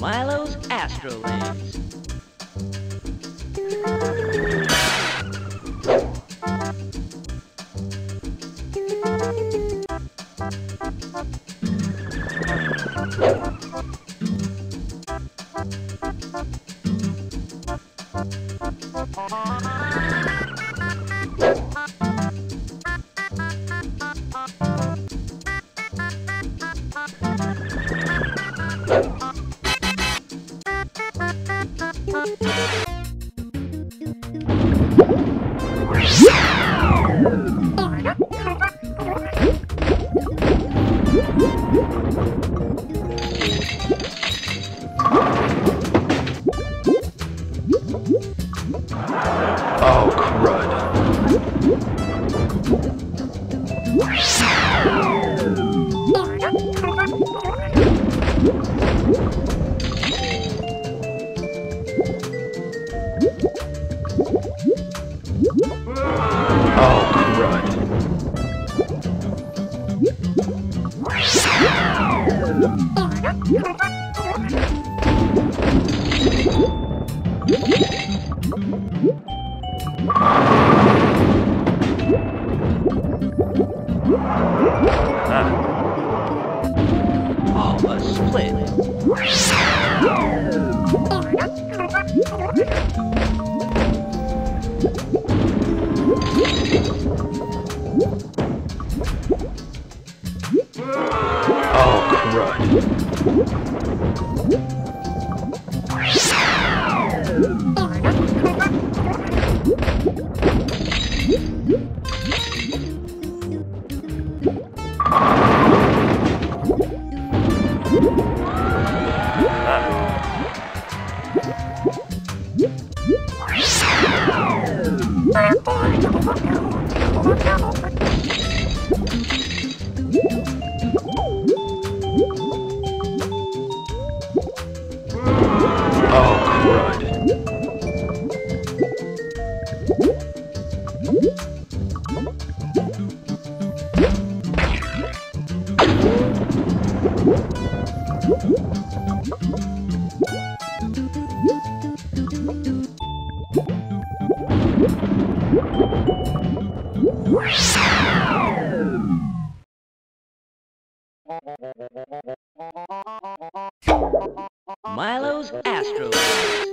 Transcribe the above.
Milo's Astrolanes. Oh, crud. All a split. Oh, Milo's Astrolanes.